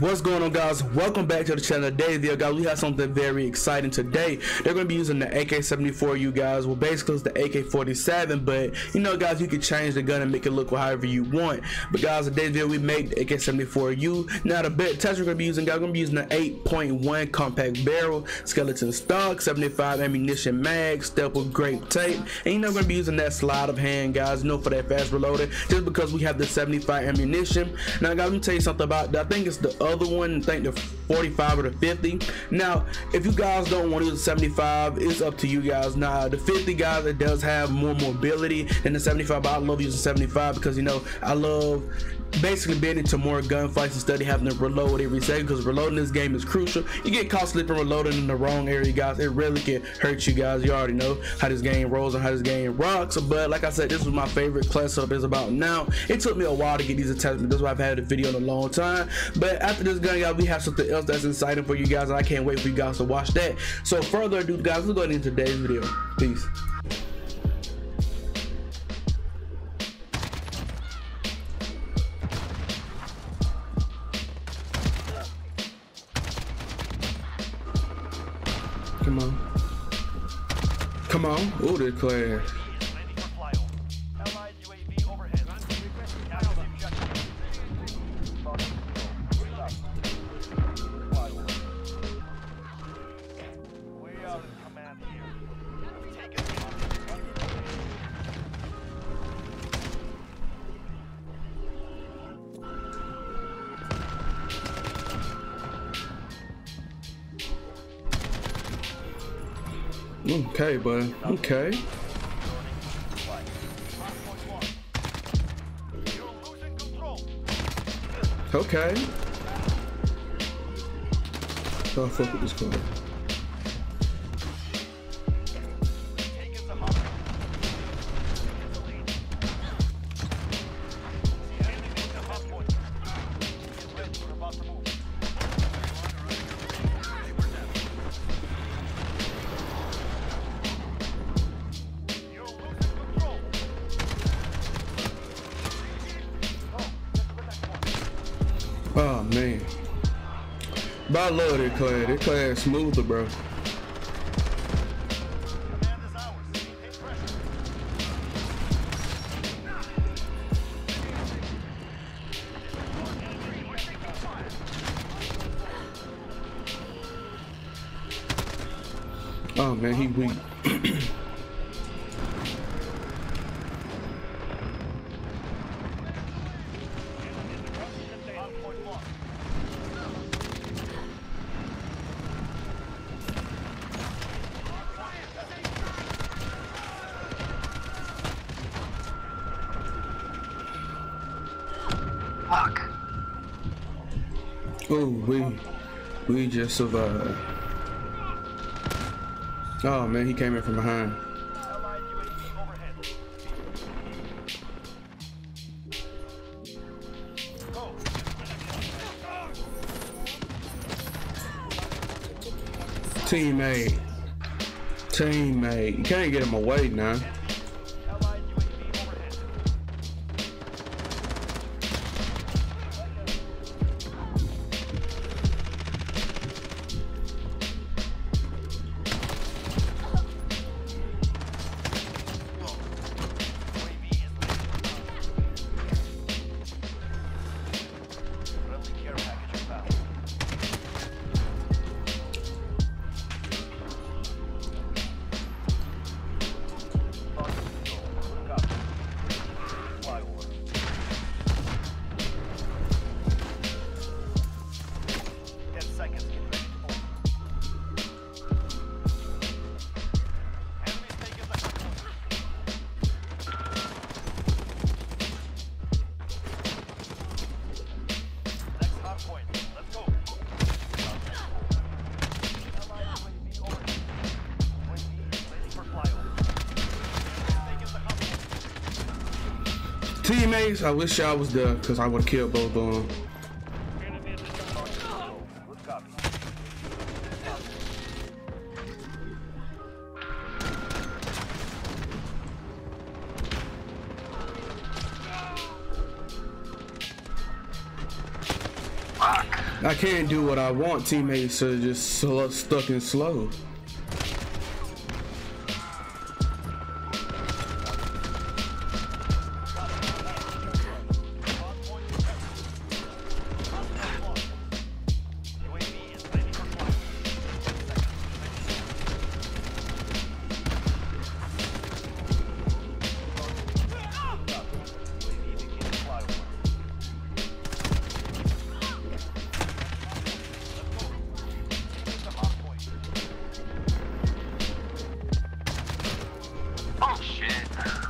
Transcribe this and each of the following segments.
What's going on guys? Welcome back to the channel today video guys. We have something very exciting today. They're going to be using the AK-74 you guys. Well basically it's the AK-47 but you know guys you can change the gun and make it look however you want. But guys today's video we made the AK-74U. Now the bit test we're going to be using guys we're going to be using the 8.1 compact barrel, skeleton stock, 75 ammunition mag, Stippled Grip Tape and you know we're going to be using that Sleight of Hand guys you know for that fast reloading just because we have the 75 ammunition. Now guys let me tell you something about that. I think it's the other one, I think the 45 or the 50. Now, if you guys don't want to use the 75, it's up to you guys. Now, the 50 guys, it does have more mobility than the 75, but I love using 75 because, you know, I love basically being into more gunfights instead of having to reload every second because reloading this game is crucial. You get caught slipping reloading in the wrong area, guys. It really can hurt you guys. You already know how this game rolls and how this game rocks. But like I said, this was my favorite class up is about now. It took me a while to get these attachments. That's why I've had a video in a long time. But after this gun, guys, we have something else that's exciting for you guys, and I can't wait for you guys to watch that. So further ado, guys, let's go into today's video. Peace. Come on. Come on. Oh, this class. Okay, bud. Okay. Okay. Oh, fuck with this car. I love that class. That class smoother, bro. Oh man, he weak. Oh, we we just survived. Oh man, he came in from behind. Teammate. Teammate. You can't get him away now. Teammates, I wish I was there because I would have killed both of them. I can't do what I want teammates to just stuck and slow. Oh, Bullshit.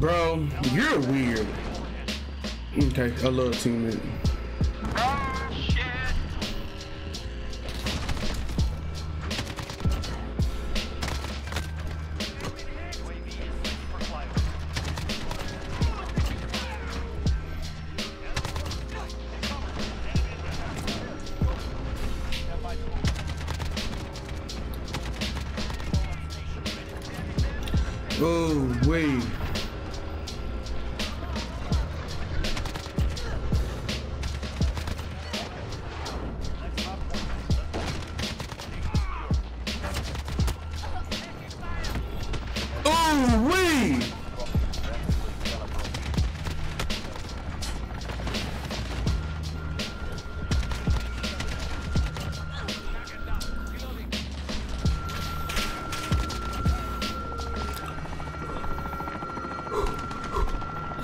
Bro, you're weird. Okay, a little teammate. Oh, wait.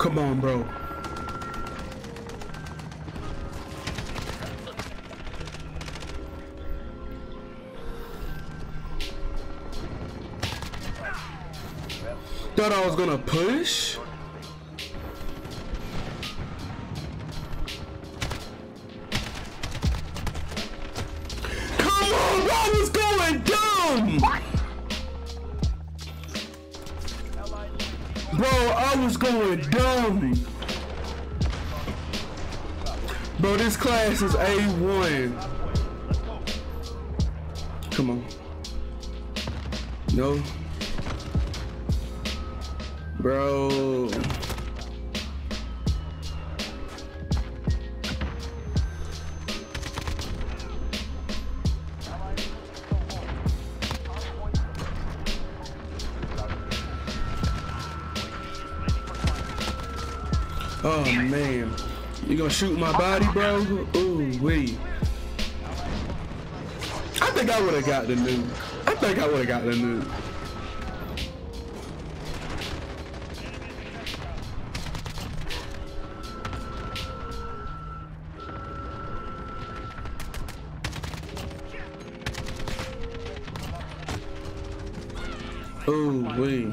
Come on, bro. Thought I was gonna push? Going dumb. Bro, this class is A1. Come on. No. Bro. Oh man. You gonna shoot my body, bro? Ooh, wait. I think I would have got the nuke. I think I would have got the nuke. Ooh, wait.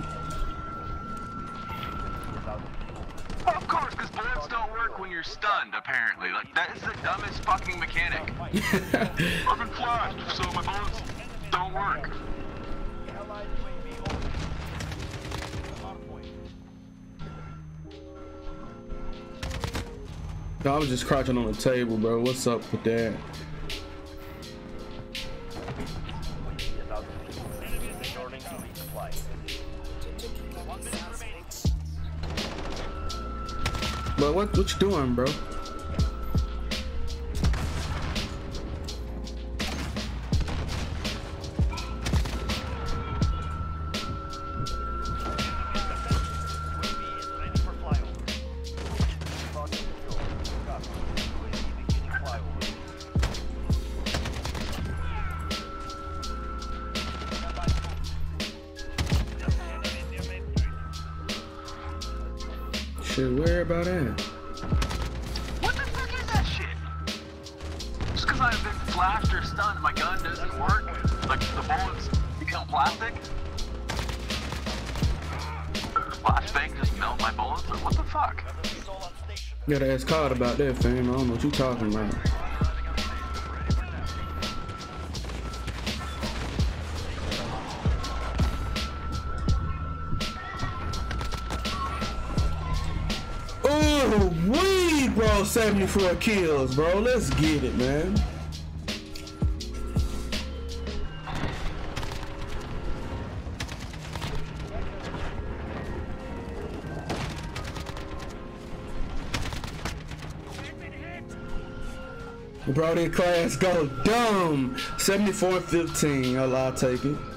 Of course, because bullets don't work when you're stunned, apparently. Like, that is the dumbest fucking mechanic. I've been flashed, so my bullets don't work. I was just crouching on the table, bro. What's up with that? What you doing, bro? Shit, where about that? What the fuck is that shit? Just because I've been flashed or stunned, my gun doesn't work? Like, the bullets become plastic? Flashbang just melt my bullets? What the fuck? Gotta ask Cod about that, fam. I don't know what you talking about. Bro, 74 kills, bro. Let's get it, man. Bro, this class go dumb. 74 15. I'll, I'll take it.